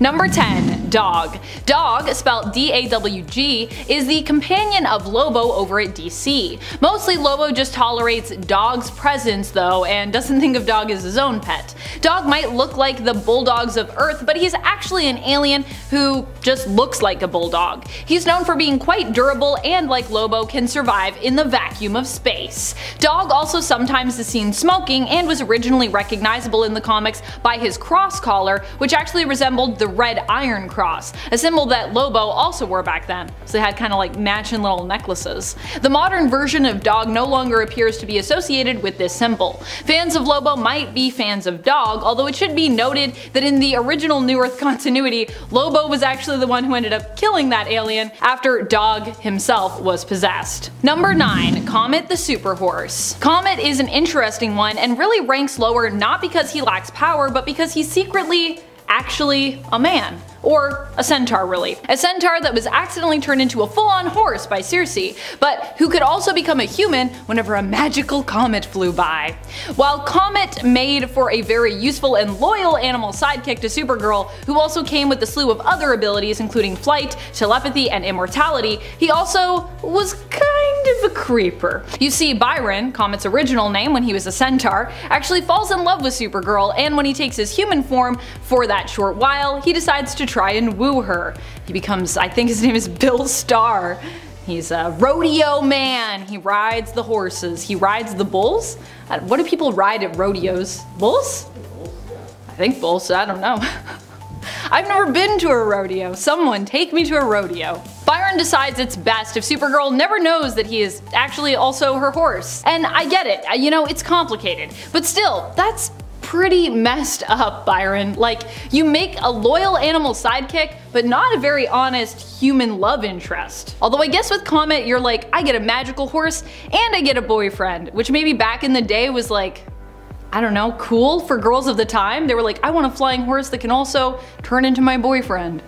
Number 10. Dog. Dog, spelled D-A-W-G, is the companion of Lobo over at DC. Mostly Lobo just tolerates dog's presence though and doesn't think of dog as his own pet. Dog might look like the bulldogs of Earth but he's actually an alien who just looks like a bulldog. He's known for being quite durable and like Lobo can survive in the vacuum of space. Dog also sometimes is seen smoking and was originally recognizable in the comics by his cross collar which actually resembled the red iron cross, a symbol that Lobo also wore back then, so they had kind of like matching little necklaces. The modern version of dog no longer appears to be associated with this symbol. Fans of Lobo might be fans of dog, although it should be noted that in the original New Earth continuity, Lobo was actually the one who ended up killing that alien after Dog himself was possessed. Number 9. Comet the Super Horse. Comet is an interesting one and really ranks lower not because he lacks power, but because he's secretly actually a man. Or a centaur really. A centaur that was accidentally turned into a full-on horse by Circe, but who could also become a human whenever a magical comet flew by. While Comet made for a very useful and loyal animal sidekick to Supergirl, who also came with a slew of other abilities including flight, telepathy, and immortality, he also was kind of a creeper. You see Byron, Comet's original name when he was a centaur, actually falls in love with Supergirl and when he takes his human form for that short while, he decides to try and woo her. He becomes, I think his name is Bill Starr. He's a rodeo man. He rides the horses. He rides the bulls? Uh, what do people ride at rodeos? Bulls? I think bulls, I don't know. I've never been to a rodeo. Someone take me to a rodeo. Byron decides it's best if Supergirl never knows that he is actually also her horse. And I get it, you know, it's complicated. But still, that's pretty messed up, Byron. Like, you make a loyal animal sidekick, but not a very honest human love interest. Although I guess with Comet, you're like, I get a magical horse and I get a boyfriend, which maybe back in the day was like, I don't know, cool for girls of the time. They were like, I want a flying horse that can also turn into my boyfriend.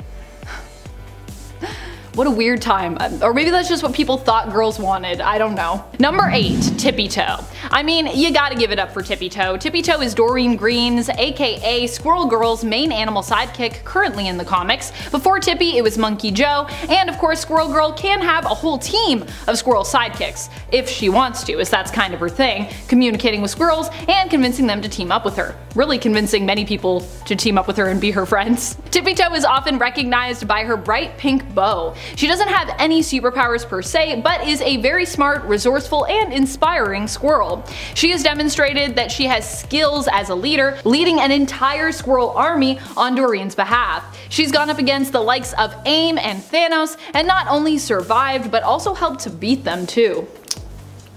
What a weird time. Or maybe that's just what people thought girls wanted, I don't know. Number 8. Tippy Toe. I mean, you gotta give it up for Tippy Toe. Tippy Toe is Doreen Green's aka Squirrel Girl's main animal sidekick currently in the comics. Before Tippy it was Monkey Joe, and of course Squirrel Girl can have a whole team of squirrel sidekicks, if she wants to, as that's kind of her thing, communicating with squirrels and convincing them to team up with her. Really convincing many people to team up with her and be her friends. Tippy Toe is often recognized by her bright pink bow. She doesn't have any superpowers per se, but is a very smart, resourceful, and inspiring squirrel. She has demonstrated that she has skills as a leader, leading an entire squirrel army on Doreen's behalf. She's gone up against the likes of AIM and Thanos, and not only survived, but also helped to beat them too.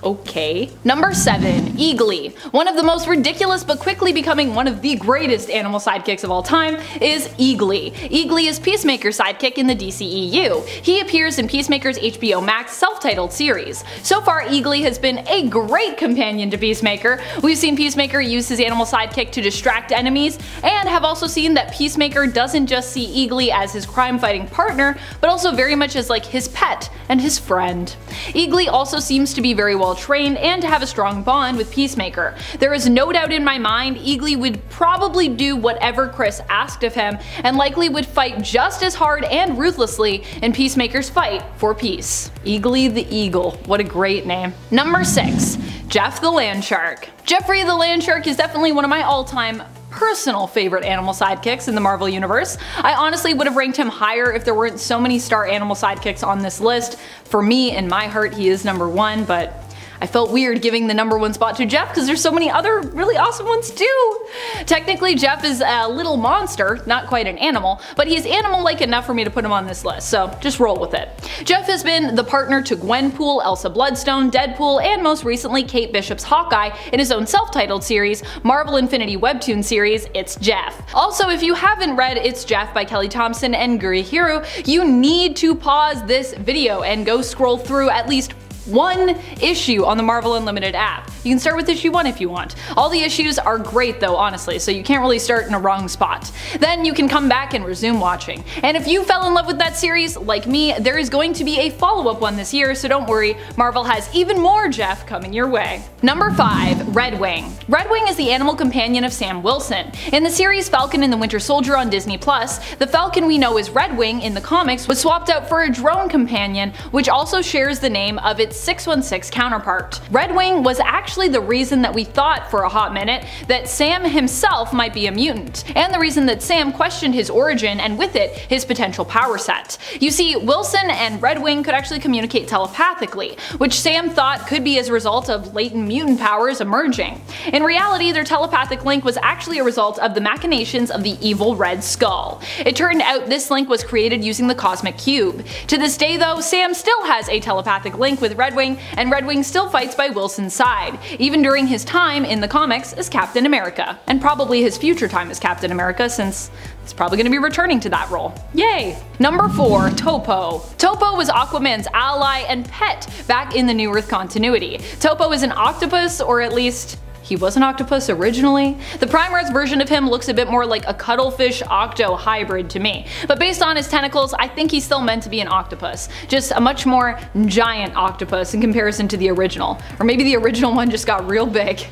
Okay. Number 7. Eagly. One of the most ridiculous but quickly becoming one of the greatest animal sidekicks of all time is Eagly. Eagly is Peacemaker's sidekick in the DCEU. He appears in Peacemaker's HBO Max self-titled series. So far Eagly has been a great companion to Peacemaker. We've seen Peacemaker use his animal sidekick to distract enemies and have also seen that Peacemaker doesn't just see Eagly as his crime fighting partner but also very much as like his pet and his friend. Eagly also seems to be very well well trained and to have a strong bond with Peacemaker. There is no doubt in my mind Eagly would probably do whatever Chris asked of him and likely would fight just as hard and ruthlessly in Peacemaker's fight for peace. Eagly the Eagle, what a great name. Number 6. Jeff the Landshark. Jeffrey the Landshark is definitely one of my all-time personal favorite animal sidekicks in the Marvel Universe. I honestly would have ranked him higher if there weren't so many star animal sidekicks on this list. For me, in my heart, he is number one, but I felt weird giving the number one spot to Jeff because there's so many other really awesome ones too. Technically Jeff is a little monster, not quite an animal, but he's animal-like enough for me to put him on this list, so just roll with it. Jeff has been the partner to Gwenpool, Elsa Bloodstone, Deadpool, and most recently Kate Bishop's Hawkeye in his own self-titled series, Marvel Infinity webtoon series, It's Jeff. Also, if you haven't read It's Jeff by Kelly Thompson and Gurihiru, you need to pause this video and go scroll through at least one issue on the Marvel Unlimited app. You can start with issue 1 if you want. All the issues are great though, honestly, so you can't really start in a wrong spot. Then you can come back and resume watching. And if you fell in love with that series, like me, there is going to be a follow-up one this year, so don't worry, Marvel has even more Jeff coming your way. Number 5. Red Wing. Red Wing is the animal companion of Sam Wilson. In the series Falcon and the Winter Soldier on Disney+, Plus, the Falcon we know as Red Wing in the comics was swapped out for a drone companion, which also shares the name of its 616 counterpart. Red Wing was actually the reason that we thought for a hot minute that Sam himself might be a mutant, and the reason that Sam questioned his origin and with it his potential power set. You see, Wilson and Red Wing could actually communicate telepathically, which Sam thought could be as a result of latent mutant powers emerging. In reality, their telepathic link was actually a result of the machinations of the evil Red Skull. It turned out this link was created using the Cosmic Cube. To this day though, Sam still has a telepathic link with Red Wing, and Red Wing still fights by Wilson's side, even during his time in the comics as Captain America. And probably his future time as Captain America since He's probably going to be returning to that role. Yay! Number 4. Topo. Topo was Aquaman's ally and pet back in the New Earth continuity. Topo is an octopus, or at least he was an octopus originally. The Prime Earth version of him looks a bit more like a cuttlefish octo hybrid to me, but based on his tentacles, I think he's still meant to be an octopus. Just a much more giant octopus in comparison to the original. Or maybe the original one just got real big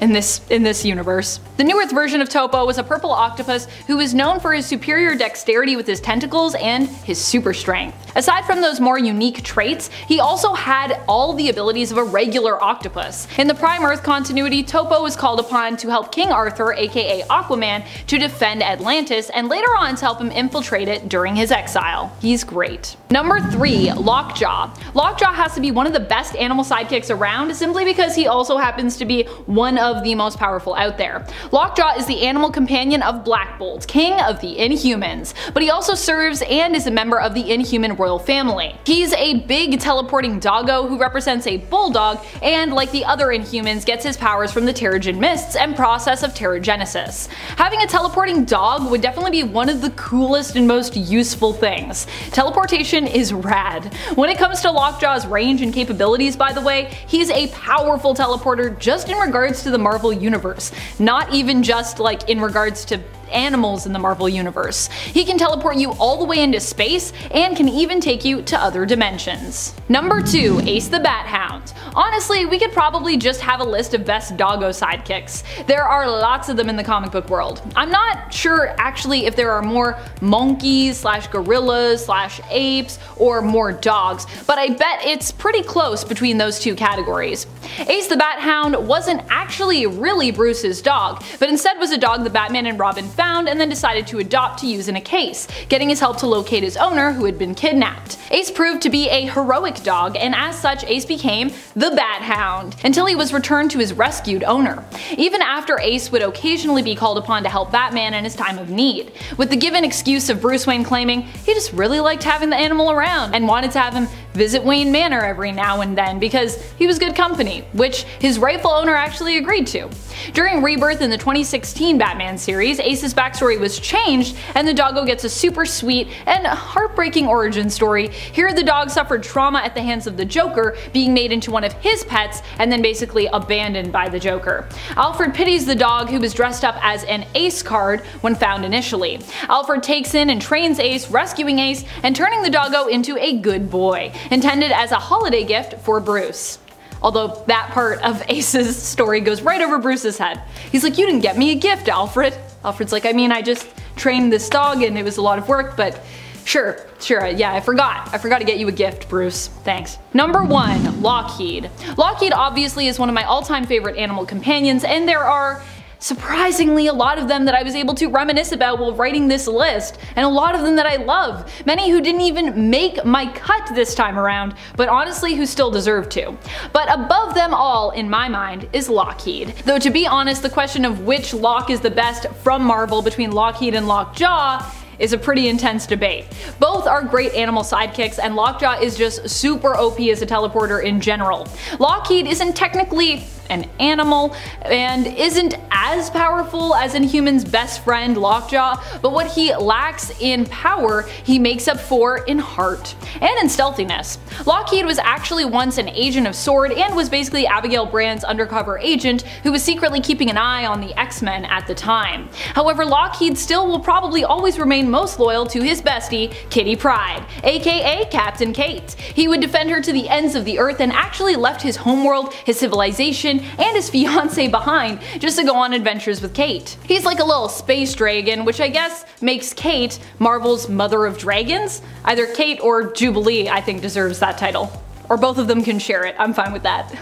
in this in this universe. The New Earth version of Topo was a purple octopus who is known for his superior dexterity with his tentacles and his super strength. Aside from those more unique traits, he also had all the abilities of a regular octopus. In the Prime Earth continuity, Topo was called upon to help King Arthur aka Aquaman to defend Atlantis and later on to help him infiltrate it during his exile. He's great. Number 3. Lockjaw. Lockjaw has to be one of the best animal sidekicks around simply because he also happens to be one of the most powerful out there. Lockjaw is the animal companion of Black Bolt, king of the Inhumans, but he also serves and is a member of the Inhuman royal family. He's a big teleporting doggo who represents a bulldog and like the other Inhumans gets his powers from the Terrigen mists and process of Terrigenesis. Having a teleporting dog would definitely be one of the coolest and most useful things. Teleportation is rad. When it comes to Lockjaw's range and capabilities by the way, he's a powerful teleporter just in regards regards to the Marvel Universe, not even just like in regards to animals in the Marvel Universe. He can teleport you all the way into space and can even take you to other dimensions. Number 2. Ace the Bat Hound. Honestly, we could probably just have a list of best doggo sidekicks. There are lots of them in the comic book world. I'm not sure actually if there are more monkeys slash gorillas slash apes or more dogs, but I bet it's pretty close between those two categories. Ace the Bat Hound wasn't actually really Bruce's dog, but instead was a dog the Batman and Robin found and then decided to adopt to use in a case, getting his help to locate his owner who had been kidnapped. Ace proved to be a heroic dog and as such Ace became the Bat Hound, until he was returned to his rescued owner. Even after Ace would occasionally be called upon to help Batman in his time of need, with the given excuse of Bruce Wayne claiming he just really liked having the animal around and wanted to have him visit Wayne Manor every now and then because he was good company, which his rightful owner actually agreed to. During Rebirth in the 2016 Batman series, Ace's backstory was changed and the doggo gets a super sweet and heartbreaking origin story. Here the dog suffered trauma at the hands of the Joker, being made into one of his pets and then basically abandoned by the Joker. Alfred pities the dog who was dressed up as an Ace card when found initially. Alfred takes in and trains Ace, rescuing Ace and turning the doggo into a good boy intended as a holiday gift for Bruce. Although that part of Ace's story goes right over Bruce's head. He's like, you didn't get me a gift, Alfred. Alfred's like, I mean, I just trained this dog and it was a lot of work, but Sure, sure, uh, yeah, I forgot. I forgot to get you a gift, Bruce. Thanks. Number 1. Lockheed. Lockheed obviously is one of my all-time favorite animal companions, and there are surprisingly a lot of them that I was able to reminisce about while writing this list, and a lot of them that I love, many who didn't even make my cut this time around, but honestly who still deserve to. But above them all, in my mind, is Lockheed. Though to be honest, the question of which Lock is the best from Marvel between Lockheed and Lockjaw is a pretty intense debate. Both are great animal sidekicks and Lockjaw is just super OP as a teleporter in general. Lockheed isn't technically an animal and isn't as powerful as a human's best friend Lockjaw, but what he lacks in power, he makes up for in heart and in stealthiness. Lockheed was actually once an agent of S.W.O.R.D. and was basically Abigail Brand's undercover agent who was secretly keeping an eye on the X-Men at the time. However, Lockheed still will probably always remain most loyal to his bestie, Kitty Pryde, aka Captain Kate. He would defend her to the ends of the earth and actually left his homeworld, his civilization, and his fiancée behind just to go on adventures with Kate. He's like a little space dragon, which I guess makes Kate Marvel's mother of dragons? Either Kate or Jubilee I think deserves that title. Or both of them can share it, I'm fine with that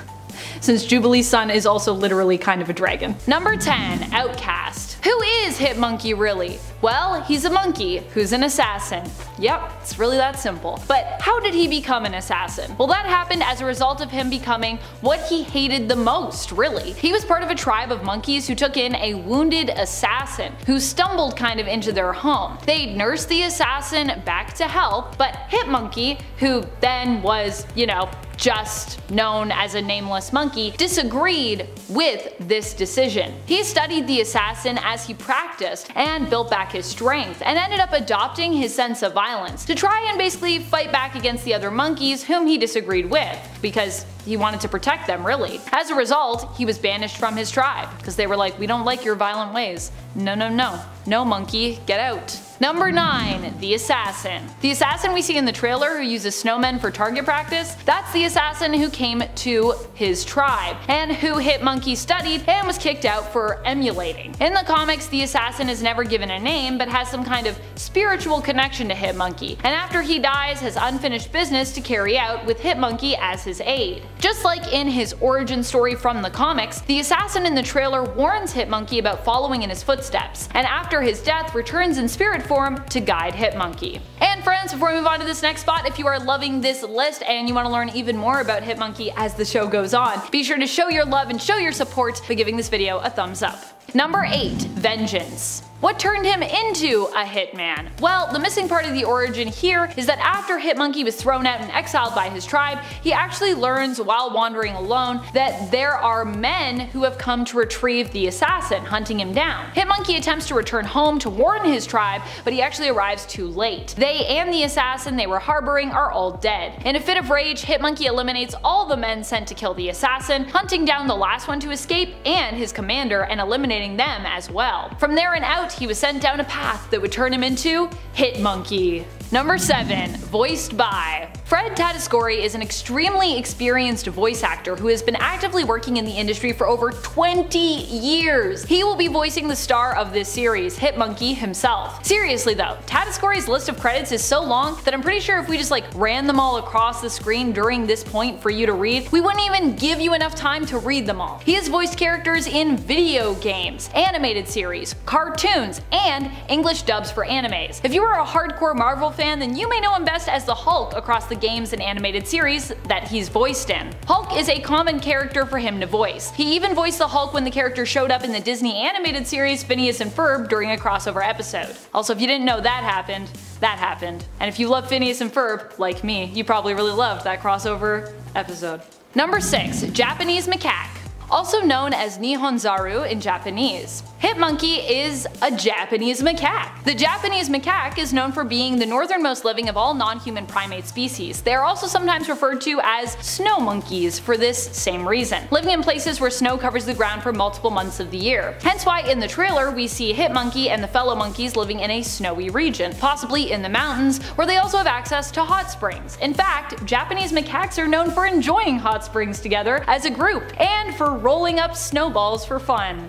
since Jubilee's son is also literally kind of a dragon. Number 10. Outcast. Who is Hitmonkey really? Well, he's a monkey who's an assassin. Yep, it's really that simple. But how did he become an assassin? Well that happened as a result of him becoming what he hated the most, really. He was part of a tribe of monkeys who took in a wounded assassin who stumbled kind of into their home. They nursed the assassin back to health, but Hit Monkey, who then was, you know, just known as a nameless monkey, disagreed with this decision. He studied the assassin as he practiced and built back his strength, and ended up adopting his sense of violence to try and basically fight back against the other monkeys whom he disagreed with, because he wanted to protect them really. As a result, he was banished from his tribe, because they were like, we don't like your violent ways. No no no. No monkey, get out. Number 9. The Assassin. The assassin we see in the trailer who uses snowmen for target practice, that's the assassin who came to his tribe, and who Hitmonkey studied and was kicked out for emulating. In the comics, the assassin is never given a name, but has some kind of spiritual connection to Hitmonkey, and after he dies has unfinished business to carry out with Hitmonkey as his aide. Just like in his origin story from the comics, the assassin in the trailer warns Hitmonkey about following in his footsteps, and after his death returns in spirit form to guide Hitmonkey. And friends, before we move on to this next spot, if you are loving this list and you want to learn even more about Hitmonkey as the show goes on, be sure to show your love and show your support by giving this video a thumbs up. Number 8. Vengeance what turned him into a hitman? Well, the missing part of the origin here is that after Hitmonkey was thrown out and exiled by his tribe, he actually learns while wandering alone that there are men who have come to retrieve the assassin, hunting him down. Hitmonkey attempts to return home to warn his tribe, but he actually arrives too late. They and the assassin they were harboring are all dead. In a fit of rage, Hitmonkey eliminates all the men sent to kill the assassin, hunting down the last one to escape and his commander and eliminating them as well. From there and out, he was sent down a path that would turn him into Hit Monkey. Number 7. Voiced by Fred Tatasciore is an extremely experienced voice actor who has been actively working in the industry for over 20 years. He will be voicing the star of this series, Hitmonkey himself. Seriously though, Tatasciore's list of credits is so long that I'm pretty sure if we just like ran them all across the screen during this point for you to read, we wouldn't even give you enough time to read them all. He has voiced characters in video games, animated series, cartoons, and English dubs for animes. If you are a hardcore Marvel fan, then you may know him best as the Hulk across the games and animated series that he's voiced in. Hulk is a common character for him to voice. He even voiced the Hulk when the character showed up in the Disney animated series Phineas and Ferb during a crossover episode. Also if you didn't know that happened, that happened. And if you love Phineas and Ferb, like me, you probably really loved that crossover episode. Number 6. Japanese Macaque also known as Nihonzaru in Japanese. Hitmonkey is a Japanese macaque. The Japanese macaque is known for being the northernmost living of all non-human primate species. They are also sometimes referred to as snow monkeys for this same reason, living in places where snow covers the ground for multiple months of the year. Hence why in the trailer we see Hitmonkey and the fellow monkeys living in a snowy region, possibly in the mountains, where they also have access to hot springs. In fact, Japanese macaques are known for enjoying hot springs together as a group, and for rolling up snowballs for fun.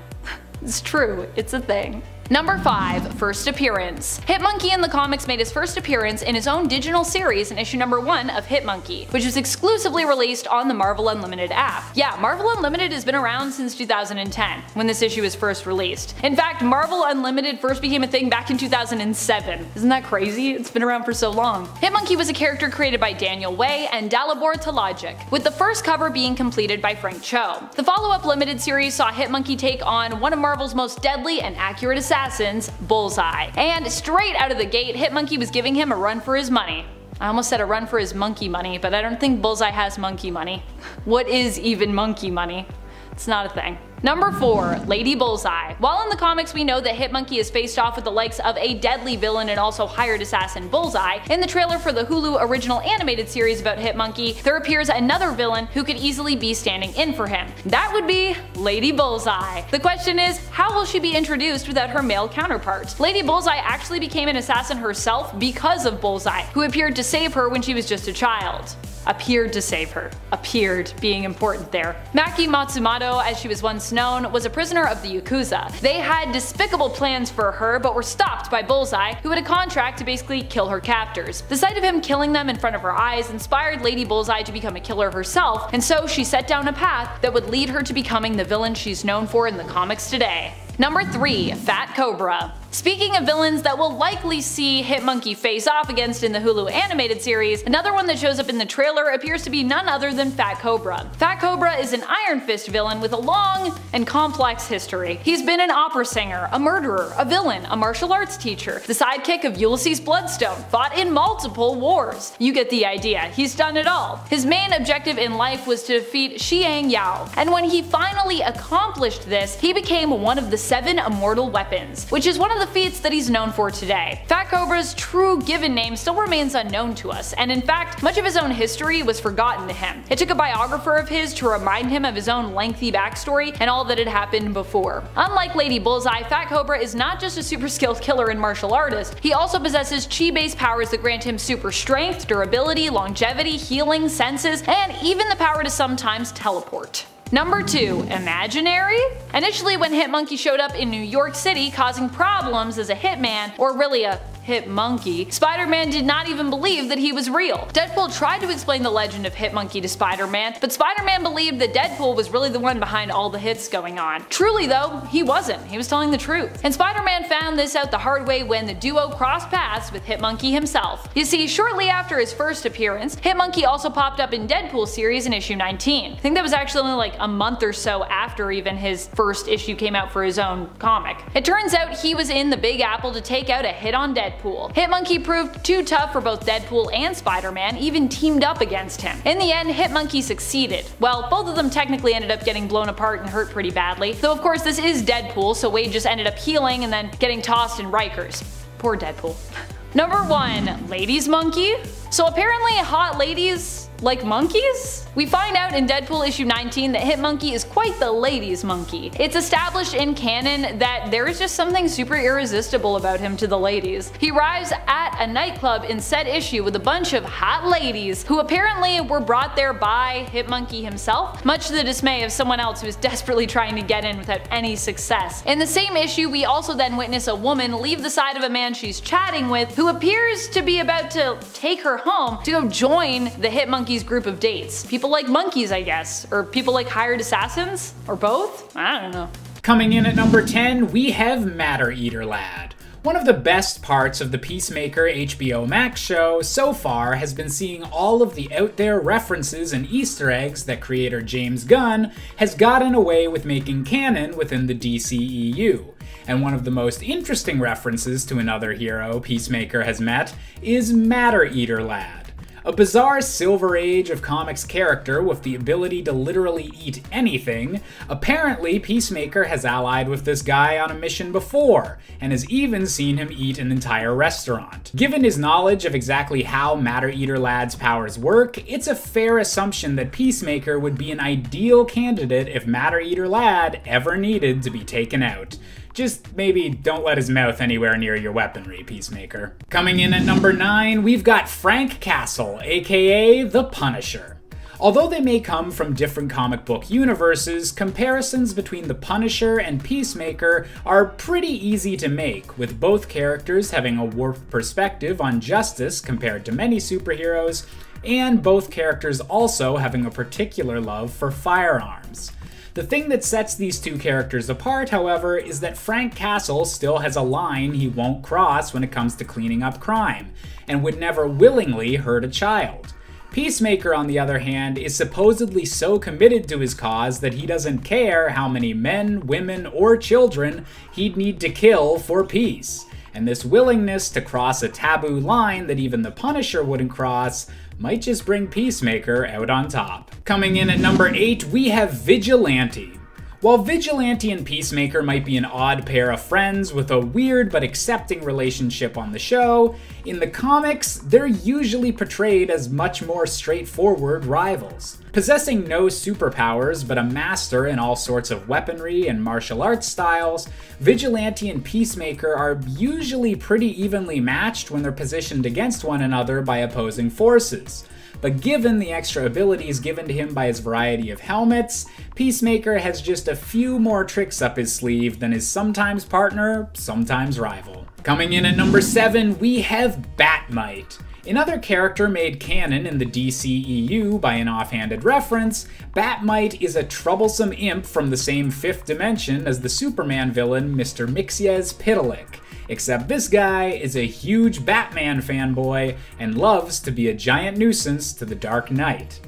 It's true, it's a thing. Number 5. First Appearance Hitmonkey in the comics made his first appearance in his own digital series in issue number 1 of Hitmonkey, which was exclusively released on the Marvel Unlimited app. Yeah, Marvel Unlimited has been around since 2010, when this issue was first released. In fact, Marvel Unlimited first became a thing back in 2007. Isn't that crazy? It's been around for so long. Hitmonkey was a character created by Daniel Way and Dalibor Talajic, with the first cover being completed by Frank Cho. The follow-up limited series saw Hitmonkey take on one of Marvel's most deadly and accurate assassins Assassin's Bullseye. And straight out of the gate, Hitmonkey was giving him a run for his money. I almost said a run for his monkey money, but I don't think Bullseye has monkey money. What is even monkey money? It's not a thing. Number 4. Lady Bullseye. While in the comics we know that Hitmonkey is faced off with the likes of a deadly villain and also hired assassin Bullseye, in the trailer for the Hulu original animated series about Hitmonkey, there appears another villain who could easily be standing in for him. That would be Lady Bullseye. The question is, how will she be introduced without her male counterpart? Lady Bullseye actually became an assassin herself because of Bullseye, who appeared to save her when she was just a child appeared to save her. Appeared being important there. Maki Matsumoto, as she was once known, was a prisoner of the Yakuza. They had despicable plans for her, but were stopped by Bullseye, who had a contract to basically kill her captors. The sight of him killing them in front of her eyes inspired Lady Bullseye to become a killer herself, and so she set down a path that would lead her to becoming the villain she's known for in the comics today. Number 3. Fat Cobra Speaking of villains that we'll likely see Hitmonkey face off against in the Hulu animated series, another one that shows up in the trailer appears to be none other than Fat Cobra. Fat Cobra is an Iron Fist villain with a long and complex history. He's been an opera singer, a murderer, a villain, a martial arts teacher, the sidekick of Ulysses Bloodstone, fought in multiple wars. You get the idea, he's done it all. His main objective in life was to defeat Xiang Yao, and when he finally accomplished this, he became one of the seven immortal weapons, which is one of the feats that he's known for today. Fat Cobra's true given name still remains unknown to us, and in fact, much of his own history was forgotten to him. It took a biographer of his to remind him of his own lengthy backstory and all that had happened before. Unlike Lady Bullseye, Fat Cobra is not just a super skilled killer and martial artist, he also possesses chi-based powers that grant him super strength, durability, longevity, healing, senses, and even the power to sometimes teleport. Number 2. Imaginary? Initially when Hitmonkey showed up in New York City causing problems as a hitman, or really a Hitmonkey, Spider-Man did not even believe that he was real. Deadpool tried to explain the legend of Hitmonkey to Spider-Man, but Spider-Man believed that Deadpool was really the one behind all the hits going on. Truly though, he wasn't. He was telling the truth. And Spider-Man found this out the hard way when the duo crossed paths with Hitmonkey himself. You see, shortly after his first appearance, Hitmonkey also popped up in Deadpool series in issue 19. I think that was actually only like a month or so after even his first issue came out for his own comic. It turns out he was in the Big Apple to take out a hit on Deadpool Deadpool. Hitmonkey proved too tough for both Deadpool and Spider-Man, even teamed up against him. In the end, Hitmonkey succeeded. Well, both of them technically ended up getting blown apart and hurt pretty badly, though of course this is Deadpool, so Wade just ended up healing and then getting tossed in Rikers. Poor Deadpool. Number 1. Ladies Monkey? So apparently hot ladies like monkeys? We find out in Deadpool issue 19 that Hitmonkey is quite the ladies monkey. It's established in canon that there is just something super irresistible about him to the ladies. He arrives at a nightclub in said issue with a bunch of hot ladies who apparently were brought there by Hitmonkey himself, much to the dismay of someone else who is desperately trying to get in without any success. In the same issue, we also then witness a woman leave the side of a man she's chatting with who appears to be about to take her home to go join the Hitmonkey's group of dates. People people like monkeys, I guess. Or people like hired assassins? Or both? I don't know. Coming in at number 10, we have Matter Eater Lad. One of the best parts of the Peacemaker HBO Max show so far has been seeing all of the out there references and Easter eggs that creator James Gunn has gotten away with making canon within the DCEU. And one of the most interesting references to another hero Peacemaker has met is Matter Eater Lad. A bizarre Silver Age of comics character with the ability to literally eat anything, apparently Peacemaker has allied with this guy on a mission before, and has even seen him eat an entire restaurant. Given his knowledge of exactly how Matter Eater Lad's powers work, it's a fair assumption that Peacemaker would be an ideal candidate if Matter Eater Lad ever needed to be taken out. Just maybe don't let his mouth anywhere near your weaponry, Peacemaker. Coming in at number 9, we've got Frank Castle, aka The Punisher. Although they may come from different comic book universes, comparisons between the Punisher and Peacemaker are pretty easy to make, with both characters having a warped perspective on justice compared to many superheroes, and both characters also having a particular love for firearms. The thing that sets these two characters apart, however, is that Frank Castle still has a line he won't cross when it comes to cleaning up crime, and would never willingly hurt a child. Peacemaker, on the other hand, is supposedly so committed to his cause that he doesn't care how many men, women, or children he'd need to kill for peace. And this willingness to cross a taboo line that even the Punisher wouldn't cross might just bring Peacemaker out on top. Coming in at number 8, we have Vigilante. While Vigilante and Peacemaker might be an odd pair of friends with a weird but accepting relationship on the show, in the comics, they're usually portrayed as much more straightforward rivals. Possessing no superpowers but a master in all sorts of weaponry and martial arts styles, Vigilante and Peacemaker are usually pretty evenly matched when they're positioned against one another by opposing forces but given the extra abilities given to him by his variety of helmets, Peacemaker has just a few more tricks up his sleeve than his sometimes partner, sometimes rival. Coming in at number 7, we have Bat-Mite. Another character made canon in the DCEU by an offhanded reference, Bat-Mite is a troublesome imp from the same fifth dimension as the Superman villain Mr. Mxyzptlk. Except this guy is a huge Batman fanboy and loves to be a giant nuisance to the Dark Knight.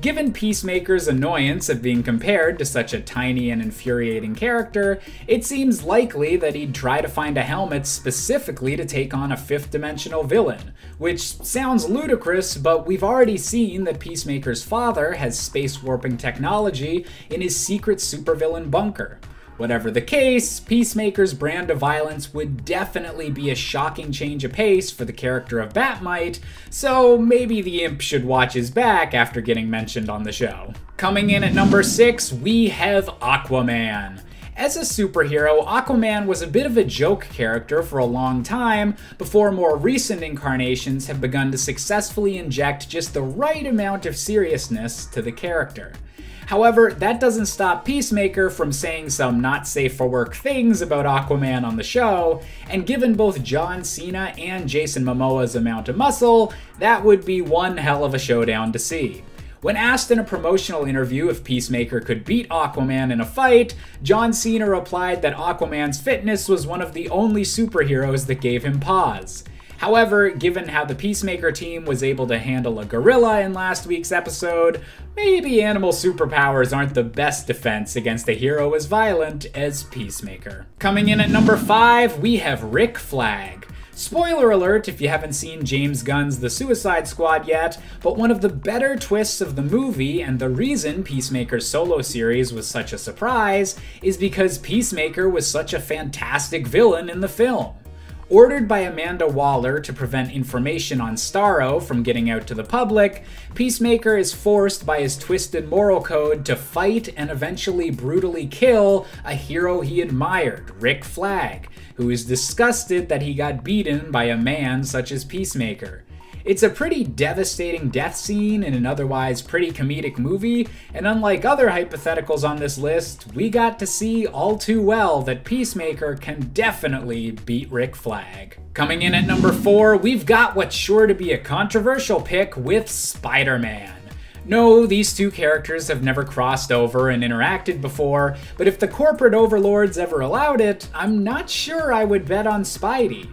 Given Peacemaker's annoyance at being compared to such a tiny and infuriating character, it seems likely that he'd try to find a helmet specifically to take on a fifth dimensional villain, which sounds ludicrous, but we've already seen that Peacemaker's father has space warping technology in his secret supervillain bunker. Whatever the case, Peacemaker's brand of violence would definitely be a shocking change of pace for the character of Bat-Mite, so maybe the imp should watch his back after getting mentioned on the show. Coming in at number 6, we have Aquaman. As a superhero, Aquaman was a bit of a joke character for a long time before more recent incarnations have begun to successfully inject just the right amount of seriousness to the character. However, that doesn't stop Peacemaker from saying some not safe for work things about Aquaman on the show, and given both John Cena and Jason Momoa's amount of muscle, that would be one hell of a showdown to see. When asked in a promotional interview if Peacemaker could beat Aquaman in a fight, John Cena replied that Aquaman's fitness was one of the only superheroes that gave him pause. However, given how the Peacemaker team was able to handle a gorilla in last week's episode, maybe animal superpowers aren't the best defense against a hero as violent as Peacemaker. Coming in at number 5, we have Rick Flag. Spoiler alert if you haven't seen James Gunn's The Suicide Squad yet, but one of the better twists of the movie and the reason Peacemaker's solo series was such a surprise is because Peacemaker was such a fantastic villain in the film. Ordered by Amanda Waller to prevent information on Starro from getting out to the public, Peacemaker is forced by his twisted moral code to fight and eventually brutally kill a hero he admired, Rick Flag, who is disgusted that he got beaten by a man such as Peacemaker. It's a pretty devastating death scene in an otherwise pretty comedic movie, and unlike other hypotheticals on this list, we got to see all too well that Peacemaker can definitely beat Rick Flag. Coming in at number 4, we've got what's sure to be a controversial pick with Spider Man. No, these two characters have never crossed over and interacted before, but if the corporate overlords ever allowed it, I'm not sure I would bet on Spidey.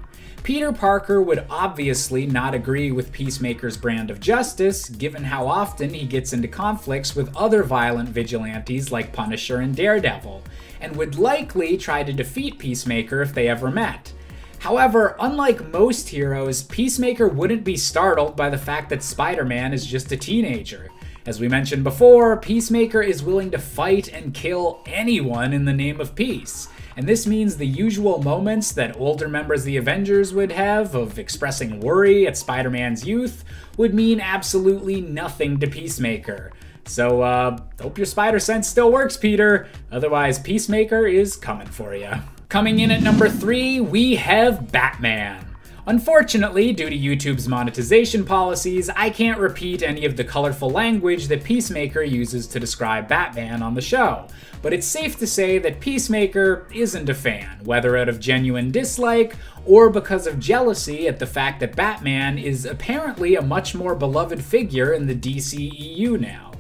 Peter Parker would obviously not agree with Peacemaker's brand of justice, given how often he gets into conflicts with other violent vigilantes like Punisher and Daredevil, and would likely try to defeat Peacemaker if they ever met. However, unlike most heroes, Peacemaker wouldn't be startled by the fact that Spider Man is just a teenager. As we mentioned before, Peacemaker is willing to fight and kill anyone in the name of peace and this means the usual moments that older members of the Avengers would have of expressing worry at Spider Man's youth would mean absolutely nothing to Peacemaker. So, uh, hope your spider sense still works, Peter. Otherwise, Peacemaker is coming for you. Coming in at number three, we have Batman. Unfortunately, due to YouTube's monetization policies, I can't repeat any of the colorful language that Peacemaker uses to describe Batman on the show, but it's safe to say that Peacemaker isn't a fan, whether out of genuine dislike or because of jealousy at the fact that Batman is apparently a much more beloved figure in the DCEU now.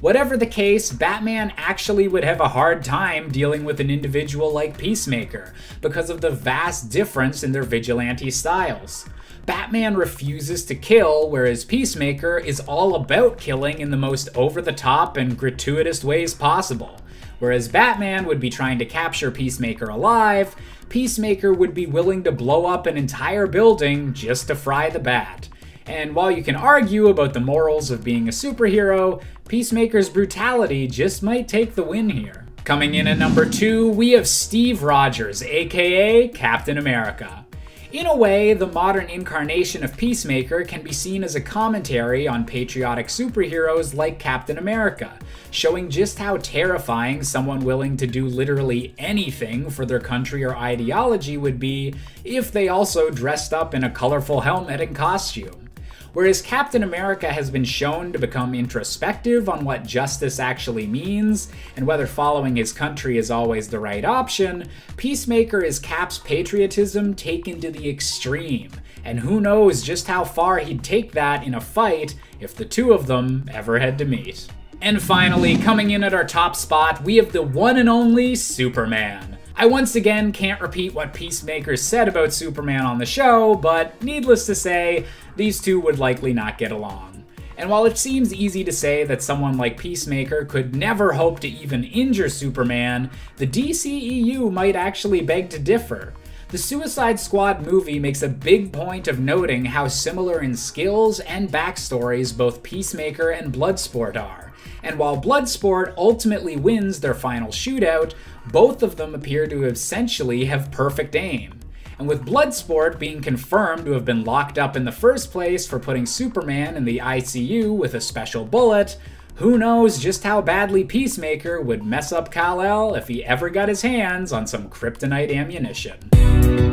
Whatever the case, Batman actually would have a hard time dealing with an individual like Peacemaker because of the vast difference in their vigilante styles. Batman refuses to kill, whereas Peacemaker is all about killing in the most over the top and gratuitous ways possible. Whereas Batman would be trying to capture Peacemaker alive, Peacemaker would be willing to blow up an entire building just to fry the bat. And while you can argue about the morals of being a superhero, Peacemaker's brutality just might take the win here. Coming in at number two, we have Steve Rogers, aka Captain America. In a way, the modern incarnation of Peacemaker can be seen as a commentary on patriotic superheroes like Captain America, showing just how terrifying someone willing to do literally anything for their country or ideology would be if they also dressed up in a colorful helmet and costume. Whereas Captain America has been shown to become introspective on what justice actually means and whether following his country is always the right option, Peacemaker is Cap's patriotism taken to the extreme. And who knows just how far he'd take that in a fight if the two of them ever had to meet. And finally, coming in at our top spot, we have the one and only Superman. I once again can't repeat what Peacemaker said about Superman on the show, but needless to say, these two would likely not get along. And while it seems easy to say that someone like Peacemaker could never hope to even injure Superman, the DCEU might actually beg to differ. The Suicide Squad movie makes a big point of noting how similar in skills and backstories both Peacemaker and Bloodsport are. And while Bloodsport ultimately wins their final shootout, both of them appear to essentially have perfect aim. And with Bloodsport being confirmed to have been locked up in the first place for putting Superman in the ICU with a special bullet, who knows just how badly Peacemaker would mess up Kal-El if he ever got his hands on some kryptonite ammunition.